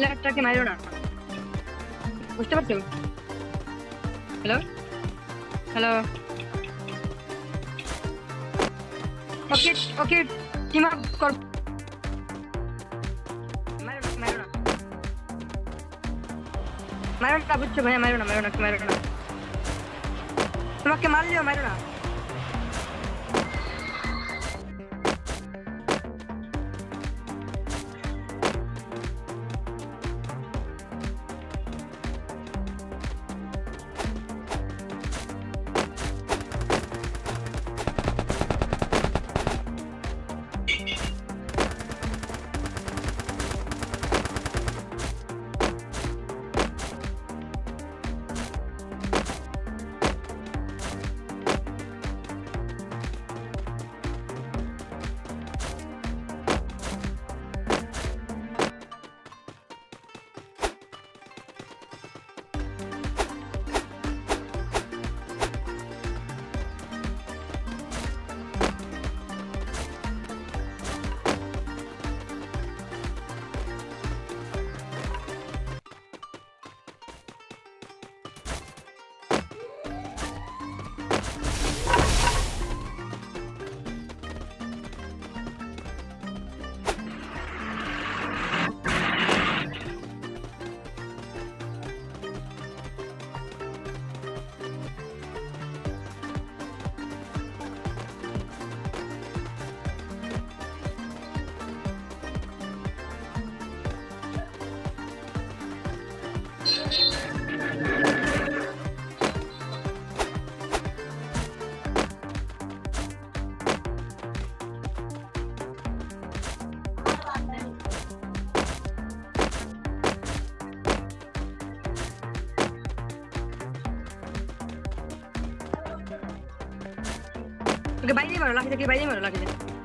প্লেয়ারটাকে মারো না। বুঝতে পারছ? Hello hello okay okay team up কর। মারো না মারো বুঝছ? ভাইয়া মারো না মারো না মারো না। তোমাকে মারলেও মারো না। ওকে বাইরে মারো লাঠি থেকে বাইরে মারো থেকে